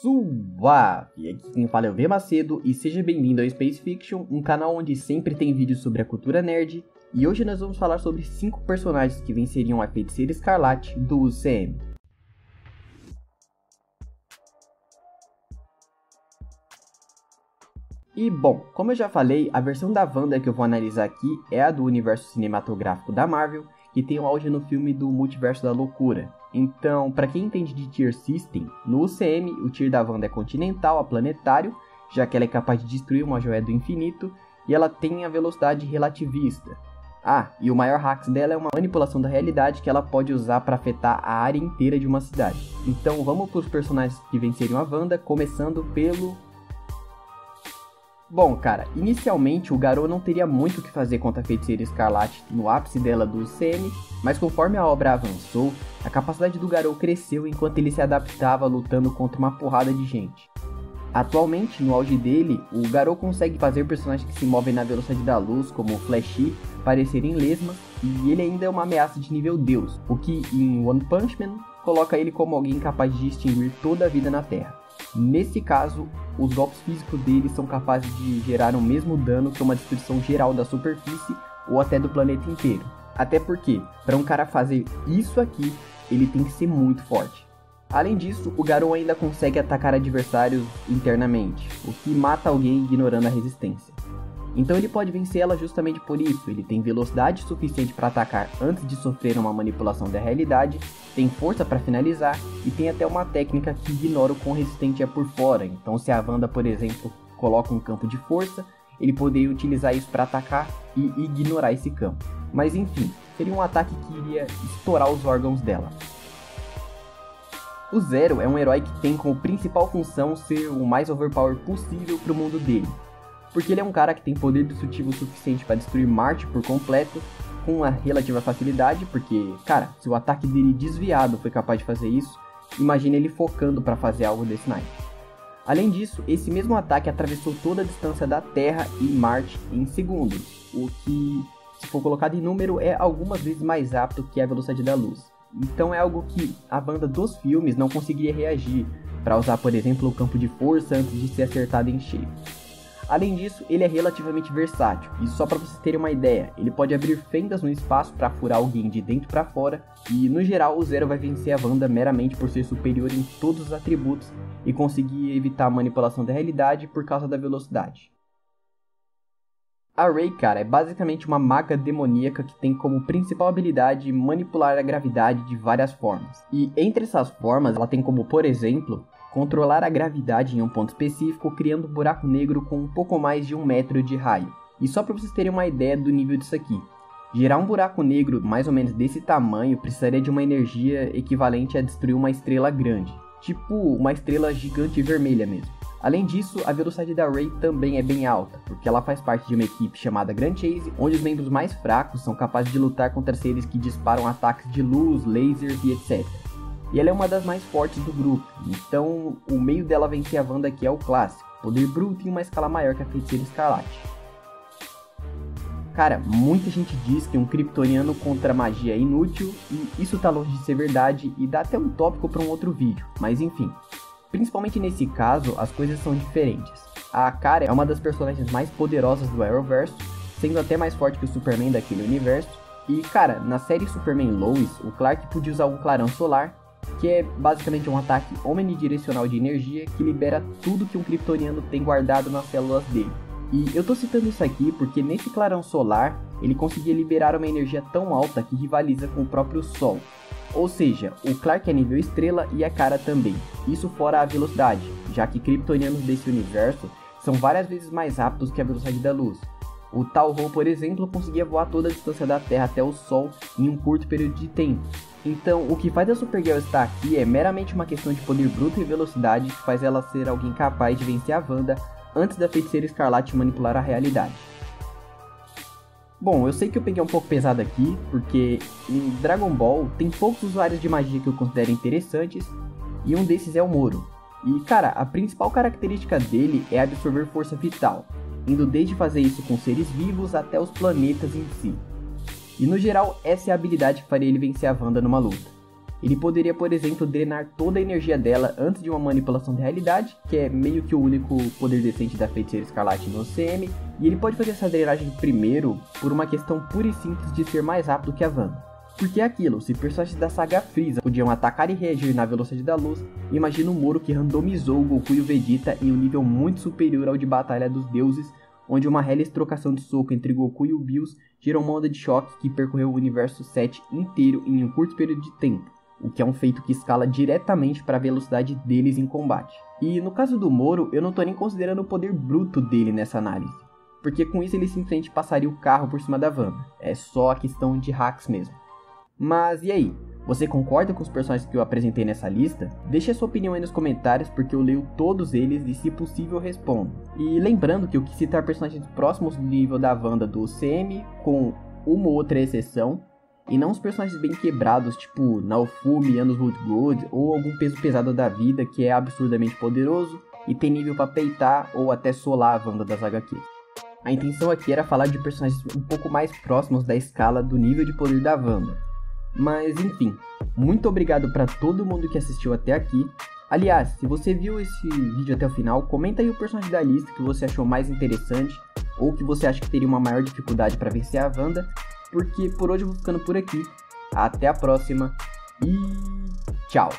Suave! Aqui quem fala é o V Macedo e seja bem-vindo ao Space Fiction, um canal onde sempre tem vídeos sobre a cultura nerd. E hoje nós vamos falar sobre 5 personagens que venceriam a Feiticeira Escarlate do UCM. E bom, como eu já falei, a versão da Wanda que eu vou analisar aqui é a do universo cinematográfico da Marvel, que tem o auge no filme do Multiverso da Loucura, então, para quem entende de tier system, no UCM o tier da Wanda é continental a planetário, já que ela é capaz de destruir uma joia do infinito e ela tem a velocidade relativista. Ah, e o maior hacks dela é uma manipulação da realidade que ela pode usar para afetar a área inteira de uma cidade. Então vamos para os personagens que venceriam a Wanda, começando pelo Bom, cara, inicialmente o Garou não teria muito o que fazer contra a feiticeira Escarlate no ápice dela do UCM, mas conforme a obra avançou, a capacidade do Garou cresceu enquanto ele se adaptava lutando contra uma porrada de gente. Atualmente, no auge dele, o Garou consegue fazer personagens que se movem na velocidade da luz, como o Flash, parecerem lesmas, e ele ainda é uma ameaça de nível Deus, o que em One Punch Man coloca ele como alguém capaz de extinguir toda a vida na Terra. Nesse caso, os golpes físicos dele são capazes de gerar o mesmo dano que uma destruição geral da superfície ou até do planeta inteiro. Até porque, para um cara fazer isso aqui, ele tem que ser muito forte. Além disso, o Garou ainda consegue atacar adversários internamente, o que mata alguém ignorando a resistência. Então ele pode vencer ela justamente por isso. Ele tem velocidade suficiente para atacar antes de sofrer uma manipulação da realidade, tem força para finalizar e tem até uma técnica que ignora o quão resistente é por fora. Então se a Wanda, por exemplo, coloca um campo de força, ele poderia utilizar isso para atacar e ignorar esse campo. Mas enfim, seria um ataque que iria estourar os órgãos dela. O Zero é um herói que tem como principal função ser o mais overpower possível para o mundo dele porque ele é um cara que tem poder destrutivo suficiente para destruir Marte por completo, com uma relativa facilidade, porque, cara, se o ataque dele desviado foi capaz de fazer isso, imagine ele focando para fazer algo desse naipe. Além disso, esse mesmo ataque atravessou toda a distância da Terra e Marte em segundos, o que, se for colocado em número, é algumas vezes mais rápido que a velocidade da luz. Então é algo que a banda dos filmes não conseguiria reagir para usar, por exemplo, o campo de força antes de ser acertado em cheio. Além disso, ele é relativamente versátil, e só para vocês terem uma ideia, ele pode abrir fendas no espaço para furar alguém de dentro para fora, e no geral o Zero vai vencer a Wanda meramente por ser superior em todos os atributos e conseguir evitar a manipulação da realidade por causa da velocidade. A Rey, cara, é basicamente uma maga demoníaca que tem como principal habilidade manipular a gravidade de várias formas. E entre essas formas, ela tem como, por exemplo, controlar a gravidade em um ponto específico, criando um buraco negro com um pouco mais de um metro de raio. E só para vocês terem uma ideia do nível disso aqui. Gerar um buraco negro mais ou menos desse tamanho precisaria de uma energia equivalente a destruir uma estrela grande, tipo uma estrela gigante vermelha mesmo. Além disso, a velocidade da Rey também é bem alta, porque ela faz parte de uma equipe chamada Grand Chase, onde os membros mais fracos são capazes de lutar contra seres que disparam ataques de luz, lasers e etc. E ela é uma das mais fortes do grupo. Então, o meio dela vencer a Wanda aqui é o clássico. Poder bruto em uma escala maior que a feiticeira escarlate. Cara, muita gente diz que um kryptoniano contra magia é inútil, e isso tá longe de ser verdade e dá até um tópico para um outro vídeo, mas enfim. Principalmente nesse caso, as coisas são diferentes. A Kara é uma das personagens mais poderosas do Arrowverse, sendo até mais forte que o Superman daquele universo. E cara, na série Superman Lois, o Clark podia usar um clarão solar que é basicamente um ataque omnidirecional de energia que libera tudo que um kryptoniano tem guardado nas células dele. E eu tô citando isso aqui porque nesse clarão solar ele conseguia liberar uma energia tão alta que rivaliza com o próprio Sol. Ou seja, o Clark é nível estrela e a Kara também. Isso fora a velocidade, já que kryptonianos desse universo são várias vezes mais rápidos que a velocidade da luz. O Talho, por exemplo, conseguia voar toda a distância da Terra até o Sol em um curto período de tempo, então, o que faz a Supergirl estar aqui é meramente uma questão de poder bruto e velocidade que faz ela ser alguém capaz de vencer a Wanda antes da feiticeira escarlate manipular a realidade. Bom, eu sei que eu peguei um pouco pesado aqui, porque em Dragon Ball tem poucos usuários de magia que eu considero interessantes, e um desses é o Moro. E cara, a principal característica dele é absorver força vital, indo desde fazer isso com seres vivos até os planetas em si. E no geral, essa é a habilidade que faria ele vencer a Wanda numa luta. Ele poderia, por exemplo, drenar toda a energia dela antes de uma manipulação da realidade, que é meio que o único poder decente da feiticeira escarlate no CM, e ele pode fazer essa drenagem primeiro por uma questão pura e simples de ser mais rápido que a Wanda. Porque é aquilo, se personagens da saga Freeza podiam atacar e reagir na velocidade da luz, imagina o Moro que randomizou o Goku e o Vegeta em um nível muito superior ao de Batalha dos Deuses, onde uma reles trocação de soco entre Goku e o Bills gerou uma onda de choque que percorreu o universo 7 inteiro em um curto período de tempo o que é um feito que escala diretamente para a velocidade deles em combate. E no caso do Moro, eu não tô nem considerando o poder bruto dele nessa análise, porque com isso ele simplesmente passaria o carro por cima da Wanda. É só a questão de hacks mesmo. Mas e aí? Você concorda com os personagens que eu apresentei nessa lista? Deixe a sua opinião aí nos comentários porque eu leio todos eles e se possível respondo. E lembrando que eu quis citar personagens próximos do nível da Wanda do CM, com uma ou outra exceção, e não os personagens bem quebrados, tipo Naofumi, Anos Root Good, ou algum peso pesado da vida que é absurdamente poderoso e tem nível para peitar ou até solar a Wanda das HQs. A intenção aqui era falar de personagens um pouco mais próximos da escala do nível de poder da Wanda. Mas enfim, muito obrigado para todo mundo que assistiu até aqui. Aliás, se você viu esse vídeo até o final, comenta aí o personagem da lista que você achou mais interessante ou que você acha que teria uma maior dificuldade para vencer a Wanda porque por hoje eu vou ficando por aqui. Até a próxima e tchau!